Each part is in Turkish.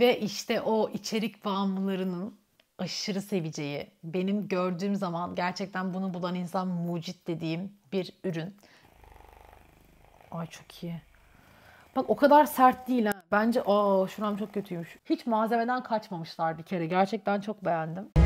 Ve işte o içerik bağımlılarının aşırı seveceği, benim gördüğüm zaman gerçekten bunu bulan insan mucit dediğim bir ürün. Ay çok iyi. Bak o kadar sert değil ha. Bence aa şuram çok kötüymüş. Hiç malzemeden kaçmamışlar bir kere. Gerçekten çok beğendim.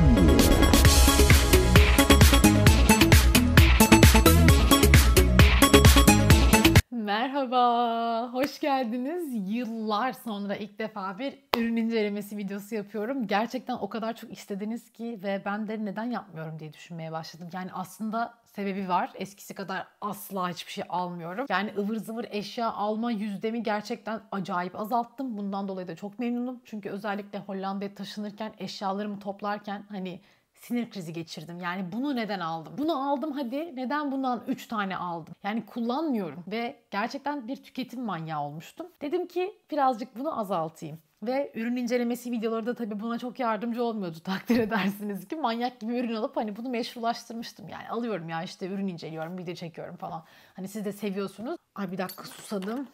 Merhaba, hoş geldiniz. Yıllar sonra ilk defa bir ürün incelemesi videosu yapıyorum. Gerçekten o kadar çok istediniz ki ve ben de neden yapmıyorum diye düşünmeye başladım. Yani aslında sebebi var. Eskisi kadar asla hiçbir şey almıyorum. Yani ıvır zıvır eşya alma yüzdemi gerçekten acayip azalttım. Bundan dolayı da çok memnunum. Çünkü özellikle Hollanda'ya taşınırken eşyalarımı toplarken hani sinir krizi geçirdim. Yani bunu neden aldım? Bunu aldım hadi neden bundan 3 tane aldım? Yani kullanmıyorum ve gerçekten bir tüketim manyağı olmuştum. Dedim ki birazcık bunu azaltayım. Ve ürün incelemesi videoları da tabii buna çok yardımcı olmuyordu takdir edersiniz ki. Manyak gibi ürün alıp hani bunu meşrulaştırmıştım. Yani alıyorum ya işte ürün inceliyorum, video çekiyorum falan. Hani siz de seviyorsunuz. Ay bir dakika susadım.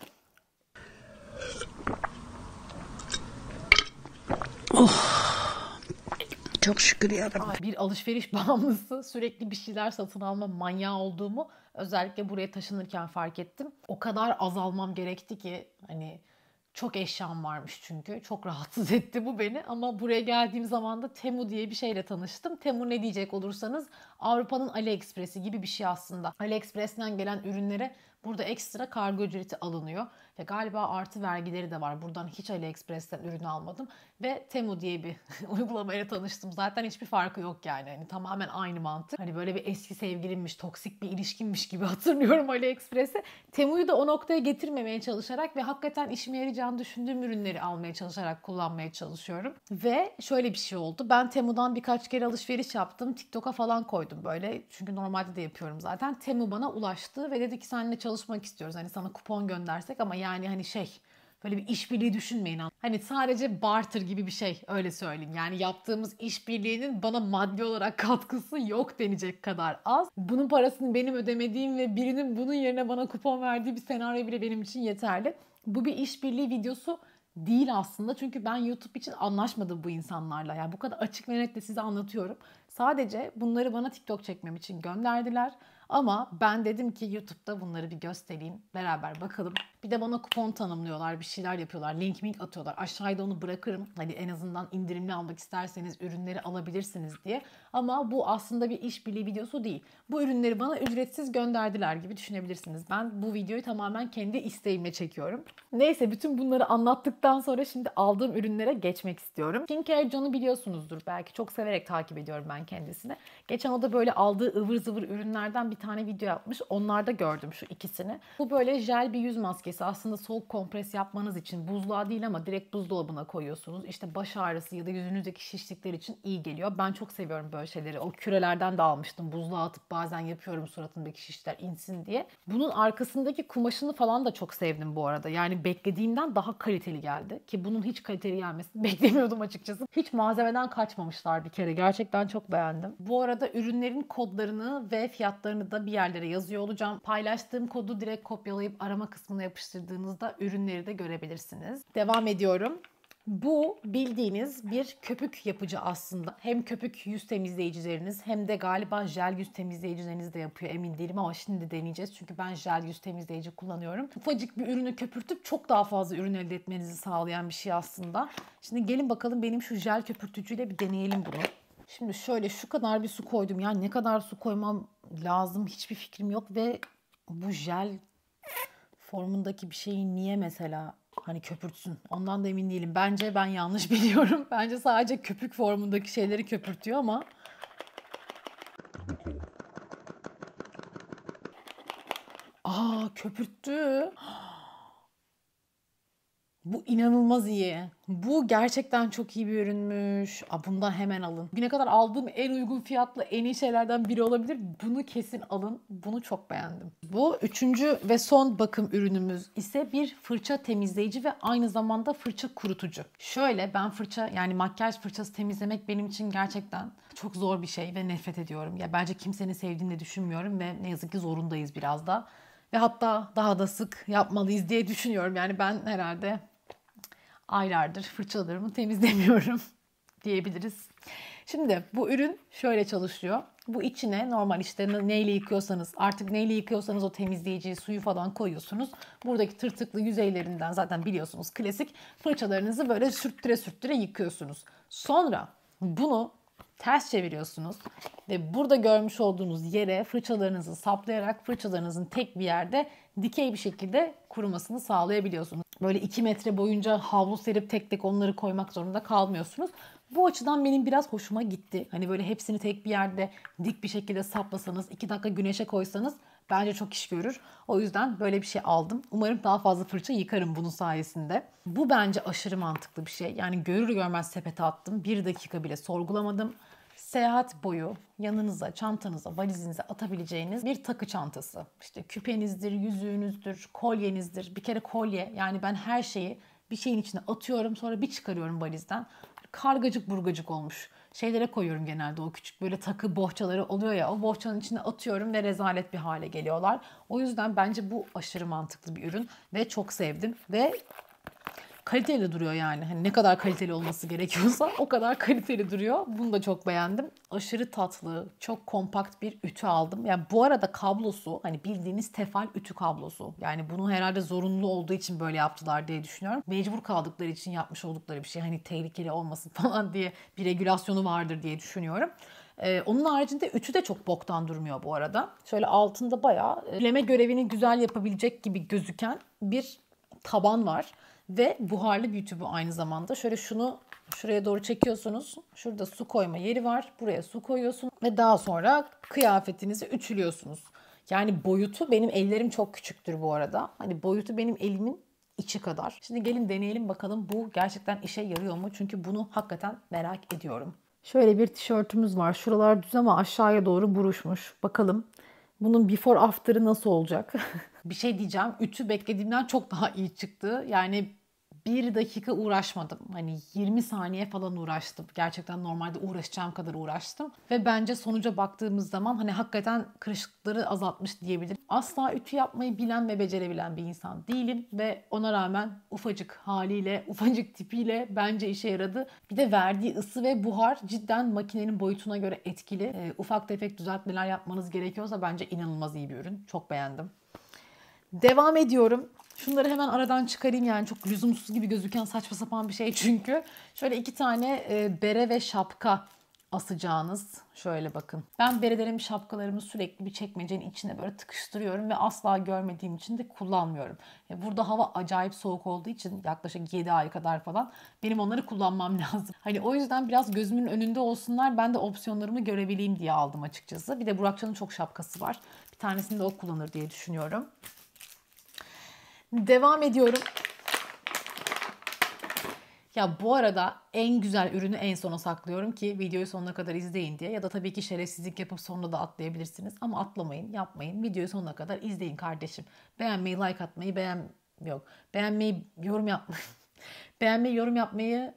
Oh. Çok şükür ya Bir alışveriş bağımlısı sürekli bir şeyler satın alma manyağı olduğumu özellikle buraya taşınırken fark ettim. O kadar azalmam gerekti ki hani çok eşyam varmış çünkü. Çok rahatsız etti bu beni ama buraya geldiğim zaman da Temu diye bir şeyle tanıştım. Temu ne diyecek olursanız Avrupa'nın AliExpress'i gibi bir şey aslında. AliExpress'ten gelen ürünlere burada ekstra kargo ücreti alınıyor. Ve galiba artı vergileri de var. Buradan hiç AliExpress'ten ürün almadım. Ve Temu diye bir uygulamayla tanıştım. Zaten hiçbir farkı yok yani. Hani tamamen aynı mantık. Hani böyle bir eski sevgilimmiş, toksik bir ilişkinmiş gibi hatırlıyorum AliExpress'i. Temu'yu da o noktaya getirmemeye çalışarak ve hakikaten işime yarayacağını düşündüğüm ürünleri almaya çalışarak kullanmaya çalışıyorum. Ve şöyle bir şey oldu. Ben Temu'dan birkaç kere alışveriş yaptım. TikTok'a falan koydum böyle. Çünkü normalde de yapıyorum zaten. Temu bana ulaştı ve dedi ki seninle çalışmak istiyoruz. Hani sana kupon göndersek ama yani hani şey böyle bir işbirliği düşünmeyin. Hani sadece barter gibi bir şey öyle söyleyeyim. Yani yaptığımız işbirliğinin bana maddi olarak katkısı yok denecek kadar az. Bunun parasını benim ödemediğim ve birinin bunun yerine bana kupon verdiği bir senaryo bile benim için yeterli. Bu bir işbirliği videosu değil aslında. Çünkü ben YouTube için anlaşmadım bu insanlarla. Yani bu kadar açık ve net size anlatıyorum. Sadece bunları bana TikTok çekmem için gönderdiler. Ama ben dedim ki YouTube'da bunları bir göstereyim. Beraber bakalım. Bir de bana kupon tanımlıyorlar, bir şeyler yapıyorlar. Link mink atıyorlar. Aşağıda onu bırakırım. Hani en azından indirimli almak isterseniz ürünleri alabilirsiniz diye. Ama bu aslında bir işbirliği videosu değil. Bu ürünleri bana ücretsiz gönderdiler gibi düşünebilirsiniz. Ben bu videoyu tamamen kendi isteğimle çekiyorum. Neyse bütün bunları anlattıktan sonra şimdi aldığım ürünlere geçmek istiyorum. Skincare John'u biliyorsunuzdur belki. Çok severek takip ediyorum ben kendisini. Geçen o da böyle aldığı ıvır zıvır ürünlerden bir tane video yapmış. Onlarda gördüm şu ikisini. Bu böyle jel bir yüz maskesi. Aslında soğuk kompres yapmanız için buzluğa değil ama direkt buzdolabına koyuyorsunuz. İşte baş ağrısı ya da yüzünüzdeki şişlikler için iyi geliyor. Ben çok seviyorum böyle şeyleri. O kürelerden de almıştım. Buzluğa atıp bazen yapıyorum suratımdaki şişler insin diye. Bunun arkasındaki kumaşını falan da çok sevdim bu arada. Yani beklediğimden daha kaliteli geldi. Ki bunun hiç kaliteli gelmesini beklemiyordum açıkçası. Hiç malzemeden kaçmamışlar bir kere. Gerçekten çok beğendim. Bu arada ürünlerin kodlarını ve fiyatlarını da bir yerlere yazıyor olacağım. Paylaştığım kodu direkt kopyalayıp arama kısmına yapıştırdığınızda ürünleri de görebilirsiniz. Devam ediyorum. Bu bildiğiniz bir köpük yapıcı aslında. Hem köpük yüz temizleyicileriniz hem de galiba jel yüz temizleyicileriniz de yapıyor emin değilim ama şimdi deneyeceğiz. Çünkü ben jel yüz temizleyici kullanıyorum. Ufacık bir ürünü köpürtüp çok daha fazla ürün elde etmenizi sağlayan bir şey aslında. Şimdi gelin bakalım benim şu jel köpürtücüyle bir deneyelim bunu. Şimdi şöyle şu kadar bir su koydum. Yani ne kadar su koymam lazım hiçbir fikrim yok ve bu jel formundaki bir şeyi niye mesela hani köpürtsün ondan da emin değilim. Bence ben yanlış biliyorum. Bence sadece köpük formundaki şeyleri köpürtüyor ama Aa köpürttü. Bu inanılmaz iyi. Bu gerçekten çok iyi bir ürünmüş. Aa, bundan hemen alın. Güne kadar aldığım en uygun fiyatlı en iyi şeylerden biri olabilir. Bunu kesin alın. Bunu çok beğendim. Bu üçüncü ve son bakım ürünümüz ise bir fırça temizleyici ve aynı zamanda fırça kurutucu. Şöyle ben fırça yani makyaj fırçası temizlemek benim için gerçekten çok zor bir şey ve nefret ediyorum. Ya bence kimsenin sevdiğini de düşünmüyorum ve ne yazık ki zorundayız biraz da. Ve hatta daha da sık yapmalıyız diye düşünüyorum. Yani ben herhalde aylardır fırçalarımı temizlemiyorum diyebiliriz. Şimdi bu ürün şöyle çalışıyor. Bu içine normal işte neyle yıkıyorsanız artık neyle yıkıyorsanız o temizleyici suyu falan koyuyorsunuz. Buradaki tırtıklı yüzeylerinden zaten biliyorsunuz klasik fırçalarınızı böyle sürttüre sürttüre yıkıyorsunuz. Sonra bunu ters çeviriyorsunuz ve burada görmüş olduğunuz yere fırçalarınızı saplayarak fırçalarınızın tek bir yerde dikey bir şekilde kurumasını sağlayabiliyorsunuz. Böyle 2 metre boyunca havlu serip tek tek onları koymak zorunda kalmıyorsunuz. Bu açıdan benim biraz hoşuma gitti. Hani böyle hepsini tek bir yerde dik bir şekilde saplasanız, 2 dakika güneşe koysanız bence çok iş görür. O yüzden böyle bir şey aldım. Umarım daha fazla fırça yıkarım bunun sayesinde. Bu bence aşırı mantıklı bir şey. Yani görür görmez sepete attım. Bir dakika bile sorgulamadım seyahat boyu yanınıza, çantanıza, valizinize atabileceğiniz bir takı çantası. İşte küpenizdir, yüzüğünüzdür, kolyenizdir. Bir kere kolye yani ben her şeyi bir şeyin içine atıyorum sonra bir çıkarıyorum valizden. Kargacık burgacık olmuş. Şeylere koyuyorum genelde o küçük böyle takı bohçaları oluyor ya o bohçanın içine atıyorum ve rezalet bir hale geliyorlar. O yüzden bence bu aşırı mantıklı bir ürün ve çok sevdim ve kaliteli duruyor yani. Hani ne kadar kaliteli olması gerekiyorsa o kadar kaliteli duruyor. Bunu da çok beğendim. Aşırı tatlı, çok kompakt bir ütü aldım. Yani bu arada kablosu hani bildiğiniz tefal ütü kablosu. Yani bunu herhalde zorunlu olduğu için böyle yaptılar diye düşünüyorum. Mecbur kaldıkları için yapmış oldukları bir şey. Hani tehlikeli olmasın falan diye bir regülasyonu vardır diye düşünüyorum. Ee, onun haricinde ütü de çok boktan durmuyor bu arada. Şöyle altında bayağı leme görevini güzel yapabilecek gibi gözüken bir taban var. Ve buharlı bir aynı zamanda. Şöyle şunu şuraya doğru çekiyorsunuz. Şurada su koyma yeri var. Buraya su koyuyorsun ve daha sonra kıyafetinizi ütülüyorsunuz. Yani boyutu benim ellerim çok küçüktür bu arada. Hani boyutu benim elimin içi kadar. Şimdi gelin deneyelim bakalım bu gerçekten işe yarıyor mu? Çünkü bunu hakikaten merak ediyorum. Şöyle bir tişörtümüz var. Şuralar düz ama aşağıya doğru buruşmuş. Bakalım bunun before after'ı nasıl olacak? bir şey diyeceğim. Ütü beklediğimden çok daha iyi çıktı. Yani bir dakika uğraşmadım. Hani 20 saniye falan uğraştım. Gerçekten normalde uğraşacağım kadar uğraştım. Ve bence sonuca baktığımız zaman hani hakikaten kırışıklıkları azaltmış diyebilirim. Asla ütü yapmayı bilen ve becerebilen bir insan değilim. Ve ona rağmen ufacık haliyle, ufacık tipiyle bence işe yaradı. Bir de verdiği ısı ve buhar cidden makinenin boyutuna göre etkili. E, ufak tefek düzeltmeler yapmanız gerekiyorsa bence inanılmaz iyi bir ürün. Çok beğendim. Devam ediyorum. Şunları hemen aradan çıkarayım yani çok lüzumsuz gibi gözüken saçma sapan bir şey çünkü. Şöyle iki tane e, bere ve şapka asacağınız. Şöyle bakın. Ben berelerimi, şapkalarımı sürekli bir çekmecenin içine böyle tıkıştırıyorum ve asla görmediğim için de kullanmıyorum. Burada hava acayip soğuk olduğu için yaklaşık 7 ay kadar falan benim onları kullanmam lazım. Hani o yüzden biraz gözümün önünde olsunlar ben de opsiyonlarımı görebileyim diye aldım açıkçası. Bir de Burakcan'ın çok şapkası var. Bir tanesini de o kullanır diye düşünüyorum. Devam ediyorum. Ya bu arada en güzel ürünü en sona saklıyorum ki videoyu sonuna kadar izleyin diye. Ya da tabii ki şerefsizlik yapıp sonunda da atlayabilirsiniz. Ama atlamayın, yapmayın. Videoyu sonuna kadar izleyin kardeşim. Beğenmeyi, like atmayı, beğen... Yok. Beğenmeyi, yorum yapmayı... Beğenmeyi, yorum yapmayı,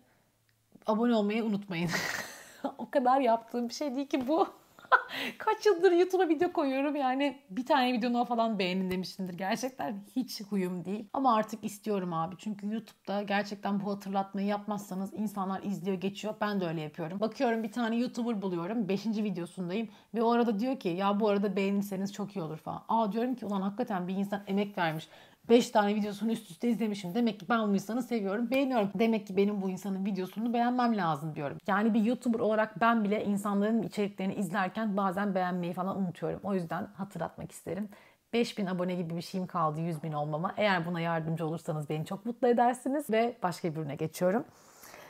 abone olmayı unutmayın. o kadar yaptığım bir şey değil ki bu. Kaç yıldır YouTube'a video koyuyorum yani bir tane videonu falan beğenin demişsindir. Gerçekten hiç huyum değil. Ama artık istiyorum abi. Çünkü YouTube'da gerçekten bu hatırlatmayı yapmazsanız insanlar izliyor geçiyor. Ben de öyle yapıyorum. Bakıyorum bir tane YouTuber buluyorum. Beşinci videosundayım. Ve o arada diyor ki ya bu arada beğenirseniz çok iyi olur falan. Aa diyorum ki ulan hakikaten bir insan emek vermiş. 5 tane videosunu üst üste izlemişim. Demek ki ben bu insanı seviyorum, beğeniyorum. Demek ki benim bu insanın videosunu beğenmem lazım diyorum. Yani bir YouTuber olarak ben bile insanların içeriklerini izlerken bazen beğenmeyi falan unutuyorum. O yüzden hatırlatmak isterim. 5000 abone gibi bir şeyim kaldı 100 bin olmama. Eğer buna yardımcı olursanız beni çok mutlu edersiniz ve başka bir ürüne geçiyorum.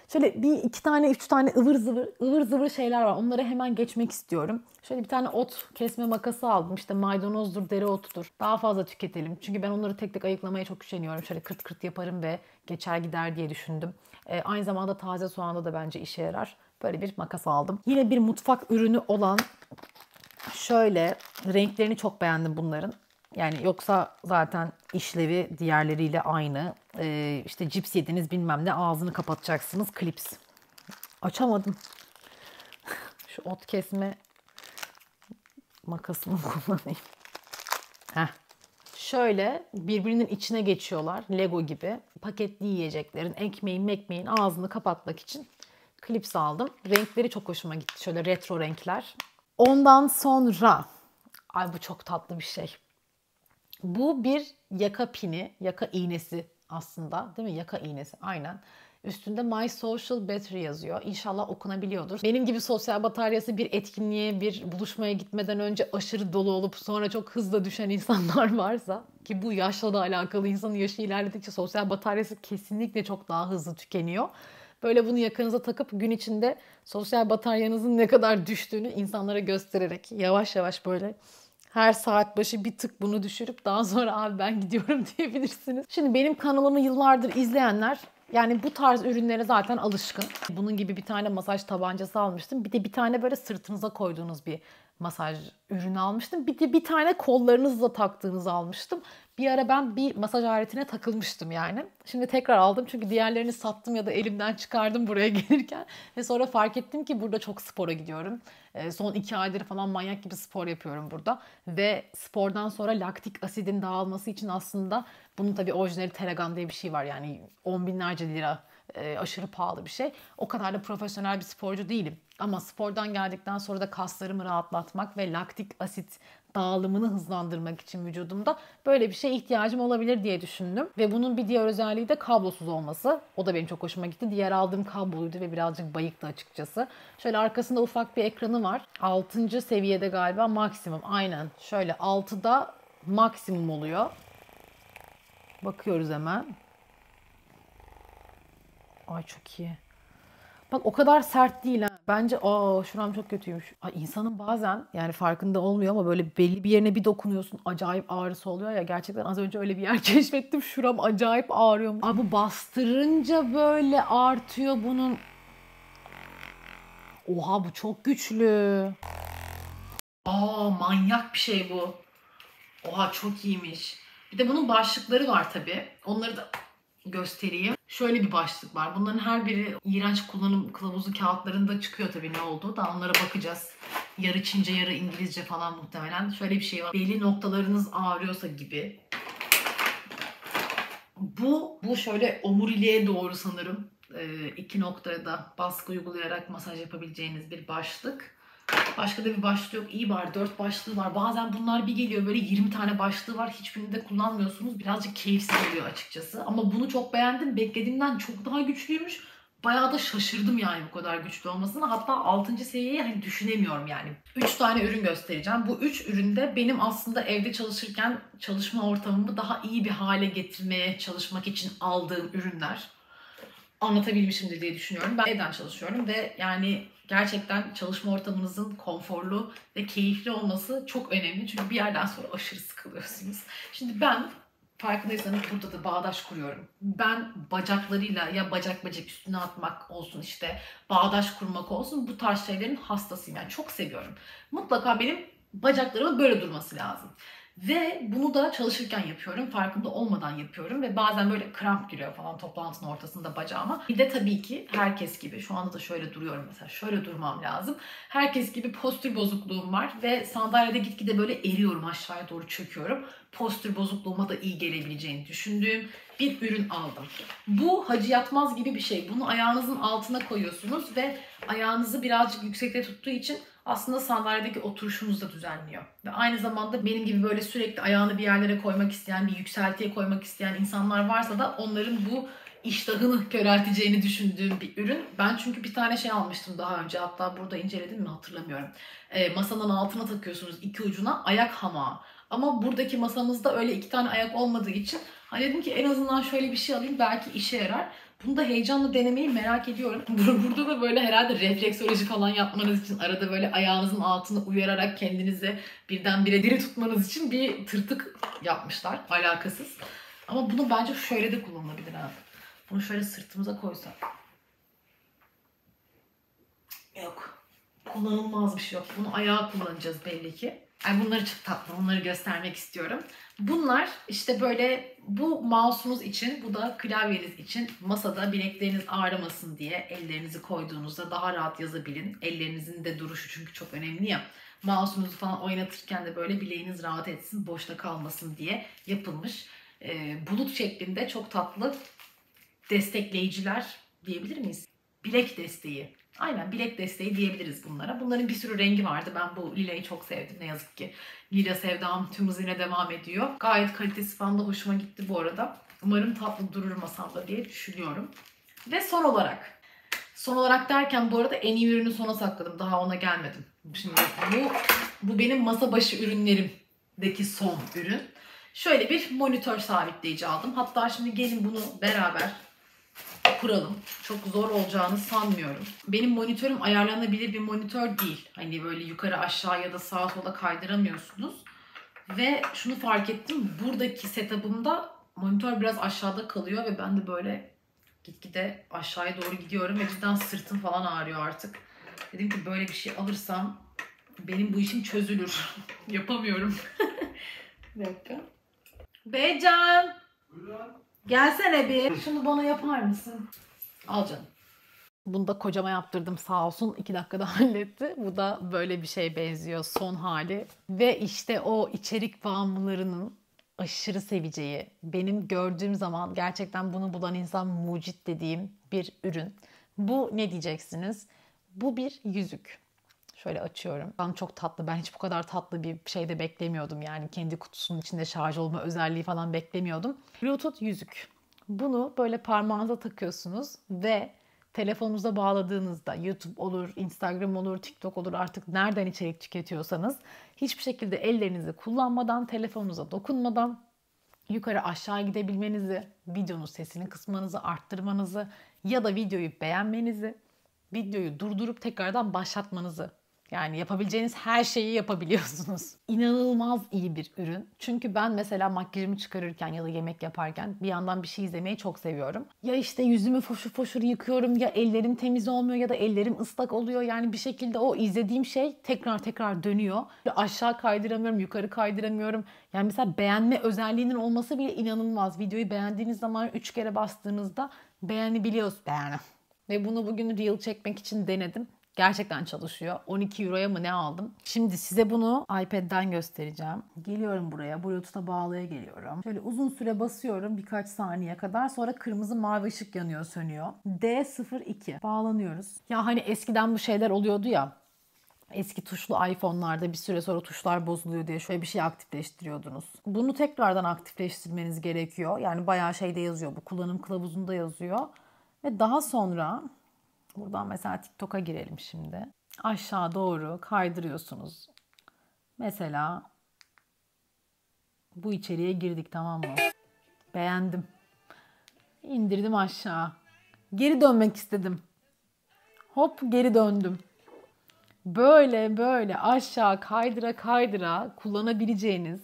Şöyle bir iki tane üç tane ıvır zıvır ıvır zıvır şeyler var. Onları hemen geçmek istiyorum. Şöyle bir tane ot kesme makası aldım. İşte maydanozdur, dereotudur. Daha fazla tüketelim. Çünkü ben onları tek tek ayıklamaya çok üşeniyorum. Şöyle kırt kırt yaparım ve geçer gider diye düşündüm. E, aynı zamanda taze soğanda da bence işe yarar. Böyle bir makas aldım. Yine bir mutfak ürünü olan şöyle renklerini çok beğendim bunların. Yani yoksa zaten işlevi diğerleriyle aynı. Ee, işte cips yediniz bilmem ne ağzını kapatacaksınız. Klips. Açamadım. Şu ot kesme makasını kullanayım. Heh. Şöyle birbirinin içine geçiyorlar. Lego gibi. Paketli yiyeceklerin, ekmeğin, mekmeğin ağzını kapatmak için klips aldım. Renkleri çok hoşuma gitti. Şöyle retro renkler. Ondan sonra ay bu çok tatlı bir şey. Bu bir yaka pini, yaka iğnesi aslında değil mi? Yaka iğnesi aynen. Üstünde My Social Battery yazıyor. İnşallah okunabiliyordur. Benim gibi sosyal bataryası bir etkinliğe, bir buluşmaya gitmeden önce aşırı dolu olup sonra çok hızlı düşen insanlar varsa ki bu yaşla da alakalı insanın yaşı ilerledikçe sosyal bataryası kesinlikle çok daha hızlı tükeniyor. Böyle bunu yakınıza takıp gün içinde sosyal bataryanızın ne kadar düştüğünü insanlara göstererek yavaş yavaş böyle her saat başı bir tık bunu düşürüp daha sonra abi ben gidiyorum diyebilirsiniz. Şimdi benim kanalımı yıllardır izleyenler yani bu tarz ürünlere zaten alışkın. Bunun gibi bir tane masaj tabancası almıştım. Bir de bir tane böyle sırtınıza koyduğunuz bir masaj ürünü almıştım. Bir de bir tane kollarınızla taktığınızı almıştım. Bir ara ben bir masaj aletine takılmıştım yani. Şimdi tekrar aldım çünkü diğerlerini sattım ya da elimden çıkardım buraya gelirken. Ve sonra fark ettim ki burada çok spora gidiyorum. Ee, son iki aydır falan manyak gibi spor yapıyorum burada. Ve spordan sonra laktik asidin dağılması için aslında bunun tabii orijinali Telegan diye bir şey var. Yani on binlerce lira e, aşırı pahalı bir şey. O kadar da profesyonel bir sporcu değilim. Ama spordan geldikten sonra da kaslarımı rahatlatmak ve laktik asit dağılımını hızlandırmak için vücudumda böyle bir şeye ihtiyacım olabilir diye düşündüm. Ve bunun bir diğer özelliği de kablosuz olması. O da benim çok hoşuma gitti. Diğer aldığım kabloluydu ve birazcık bayıktı açıkçası. Şöyle arkasında ufak bir ekranı var. 6. seviyede galiba maksimum. Aynen. Şöyle 6'da maksimum oluyor. Bakıyoruz hemen. Ay çok iyi. Bak o kadar sert değil ha. Bence aa şuram çok kötüymüş. Ay insanın bazen yani farkında olmuyor ama böyle belli bir yerine bir dokunuyorsun acayip ağrısı oluyor ya. Gerçekten az önce öyle bir yer keşfettim. Şuram acayip ağrıyor. Ay bu bastırınca böyle artıyor bunun. Oha bu çok güçlü. Aa manyak bir şey bu. Oha çok iyiymiş. Bir de bunun başlıkları var tabii. Onları da göstereyim. Şöyle bir başlık var. Bunların her biri iğrenç kullanım kılavuzu kağıtlarında çıkıyor tabii ne olduğu da onlara bakacağız. Yarı Çince yarı İngilizce falan muhtemelen. Şöyle bir şey var. Belli noktalarınız ağrıyorsa gibi. Bu, bu şöyle omuriliğe doğru sanırım. Ee, iki noktada da baskı uygulayarak masaj yapabileceğiniz bir başlık. Başka da bir başlığı yok. İyi var. Dört başlığı var. Bazen bunlar bir geliyor böyle 20 tane başlığı var. Hiçbirini de kullanmıyorsunuz. Birazcık keyifsiz oluyor açıkçası. Ama bunu çok beğendim. Beklediğimden çok daha güçlüymüş. Bayağı da şaşırdım yani bu kadar güçlü olmasına. Hatta 6. seviyeyi hani düşünemiyorum yani. 3 tane ürün göstereceğim. Bu 3 üründe benim aslında evde çalışırken çalışma ortamımı daha iyi bir hale getirmeye çalışmak için aldığım ürünler anlatabilmişimdir diye düşünüyorum. Ben evden çalışıyorum ve yani gerçekten çalışma ortamınızın konforlu ve keyifli olması çok önemli. Çünkü bir yerden sonra aşırı sıkılıyorsunuz. Şimdi ben farkındaysanız burada da bağdaş kuruyorum. Ben bacaklarıyla ya bacak bacak üstüne atmak olsun işte bağdaş kurmak olsun bu tarz şeylerin hastasıyım. Yani çok seviyorum. Mutlaka benim bacaklarımın böyle durması lazım. Ve bunu da çalışırken yapıyorum. Farkında olmadan yapıyorum. Ve bazen böyle kramp giriyor falan toplantının ortasında bacağıma. Bir de tabii ki herkes gibi şu anda da şöyle duruyorum mesela. Şöyle durmam lazım. Herkes gibi postür bozukluğum var. Ve sandalyede gitgide böyle eriyorum aşağıya doğru çöküyorum. Postür bozukluğuma da iyi gelebileceğini düşündüğüm bir ürün aldım. Bu hacı yatmaz gibi bir şey. Bunu ayağınızın altına koyuyorsunuz ve ayağınızı birazcık yüksekte tuttuğu için aslında sandalyedeki oturuşunuzu da düzenliyor. Ve aynı zamanda benim gibi böyle sürekli ayağını bir yerlere koymak isteyen, bir yükseltiye koymak isteyen insanlar varsa da onların bu iştahını körelteceğini düşündüğüm bir ürün. Ben çünkü bir tane şey almıştım daha önce. Hatta burada inceledim mi hatırlamıyorum. E, masanın altına takıyorsunuz iki ucuna ayak hamağı. Ama buradaki masamızda öyle iki tane ayak olmadığı için hani dedim ki en azından şöyle bir şey alayım belki işe yarar. Bunu da heyecanla denemeyi merak ediyorum. Burada da böyle herhalde refleksoloji falan yapmanız için arada böyle ayağınızın altını uyararak kendinizi birdenbire diri tutmanız için bir tırtık yapmışlar. Alakasız. Ama bunu bence şöyle de kullanılabilir ha. Bunu şöyle sırtımıza koysak. Yok. Kullanılmaz bir şey yok. Bunu ayağa kullanacağız belli ki. Ay bunları çok tatlı. Bunları göstermek istiyorum. Bunlar işte böyle bu mouse'unuz için, bu da klavyeniz için masada bilekleriniz ağrımasın diye ellerinizi koyduğunuzda daha rahat yazabilin. Ellerinizin de duruşu çünkü çok önemli ya. Mouse'unuzu falan oynatırken de böyle bileğiniz rahat etsin, boşta kalmasın diye yapılmış. Ee, bulut şeklinde çok tatlı destekleyiciler diyebilir miyiz? Bilek desteği. Aynen bilek desteği diyebiliriz bunlara. Bunların bir sürü rengi vardı. Ben bu lilayı çok sevdim ne yazık ki. Lila sevdam tüm hızıyla devam ediyor. Gayet kalitesi falan da hoşuma gitti bu arada. Umarım tatlı durur masamda diye düşünüyorum. Ve son olarak. Son olarak derken bu arada en iyi ürünü sona sakladım. Daha ona gelmedim. Şimdi bu, bu benim masa başı ürünlerimdeki son ürün. Şöyle bir monitör sabitleyici aldım. Hatta şimdi gelin bunu beraber kuralım. Çok zor olacağını sanmıyorum. Benim monitörüm ayarlanabilir bir monitör değil. Hani böyle yukarı aşağı ya da sağa sola kaydıramıyorsunuz. Ve şunu fark ettim. Buradaki setup'ımda monitör biraz aşağıda kalıyor ve ben de böyle gitgide aşağıya doğru gidiyorum ve cidden sırtım falan ağrıyor artık. Dedim ki böyle bir şey alırsam benim bu işim çözülür. Yapamıyorum. bir dakika. Beycan! Gelsene bir. Şunu bana yapar mısın? Al canım. Bunu da kocama yaptırdım sağ olsun. iki dakikada halletti. Bu da böyle bir şey benziyor son hali. Ve işte o içerik bağımlılarının aşırı seveceği, benim gördüğüm zaman gerçekten bunu bulan insan mucit dediğim bir ürün. Bu ne diyeceksiniz? Bu bir yüzük. Şöyle açıyorum. Ben çok tatlı. Ben hiç bu kadar tatlı bir şey de beklemiyordum. Yani kendi kutusunun içinde şarj olma özelliği falan beklemiyordum. Bluetooth yüzük. Bunu böyle parmağınıza takıyorsunuz ve telefonunuza bağladığınızda YouTube olur, Instagram olur, TikTok olur artık nereden içerik tüketiyorsanız hiçbir şekilde ellerinizi kullanmadan, telefonunuza dokunmadan yukarı aşağı gidebilmenizi, videonun sesini kısmanızı, arttırmanızı ya da videoyu beğenmenizi, videoyu durdurup tekrardan başlatmanızı yani yapabileceğiniz her şeyi yapabiliyorsunuz. İnanılmaz iyi bir ürün. Çünkü ben mesela makyajımı çıkarırken ya da yemek yaparken bir yandan bir şey izlemeyi çok seviyorum. Ya işte yüzümü foşur foşur yıkıyorum ya ellerim temiz olmuyor ya da ellerim ıslak oluyor. Yani bir şekilde o izlediğim şey tekrar tekrar dönüyor. Aşağı kaydıramıyorum, yukarı kaydıramıyorum. Yani mesela beğenme özelliğinin olması bile inanılmaz. Videoyu beğendiğiniz zaman 3 kere bastığınızda beğenebiliyoruz. Beğeni. Ve bunu bugün reel çekmek için denedim. Gerçekten çalışıyor. 12 euroya mı ne aldım? Şimdi size bunu iPad'den göstereceğim. Geliyorum buraya. Bluetooth'a bağlaya geliyorum. Şöyle uzun süre basıyorum birkaç saniye kadar. Sonra kırmızı mavi ışık yanıyor sönüyor. D02. Bağlanıyoruz. Ya hani eskiden bu şeyler oluyordu ya eski tuşlu iPhone'larda bir süre sonra tuşlar bozuluyor diye şöyle bir şey aktifleştiriyordunuz. Bunu tekrardan aktifleştirmeniz gerekiyor. Yani bayağı şeyde yazıyor. Bu kullanım kılavuzunda yazıyor. Ve daha sonra Buradan mesela TikTok'a girelim şimdi. Aşağı doğru kaydırıyorsunuz. Mesela bu içeriye girdik tamam mı? Beğendim. İndirdim aşağı. Geri dönmek istedim. Hop geri döndüm. Böyle böyle aşağı kaydıra kaydıra kullanabileceğiniz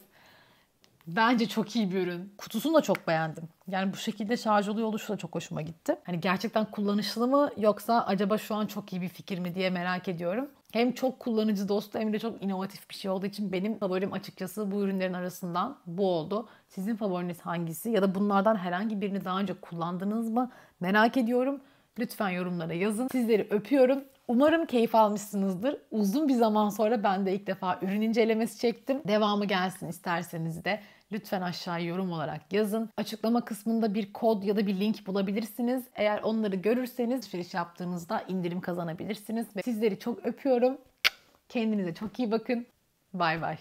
Bence çok iyi bir ürün. Kutusunu da çok beğendim. Yani bu şekilde şarj oluyor oluşu da çok hoşuma gitti. Hani gerçekten kullanışlı mı yoksa acaba şu an çok iyi bir fikir mi diye merak ediyorum. Hem çok kullanıcı dostu hem de çok inovatif bir şey olduğu için benim favorim açıkçası bu ürünlerin arasından bu oldu. Sizin favoriniz hangisi ya da bunlardan herhangi birini daha önce kullandınız mı? Merak ediyorum. Lütfen yorumlara yazın. Sizleri öpüyorum. Umarım keyif almışsınızdır. Uzun bir zaman sonra ben de ilk defa ürün incelemesi çektim. Devamı gelsin isterseniz de lütfen aşağı yorum olarak yazın. Açıklama kısmında bir kod ya da bir link bulabilirsiniz. Eğer onları görürseniz alışveriş yaptığınızda indirim kazanabilirsiniz. Ve sizleri çok öpüyorum. Kendinize çok iyi bakın. Bay bay.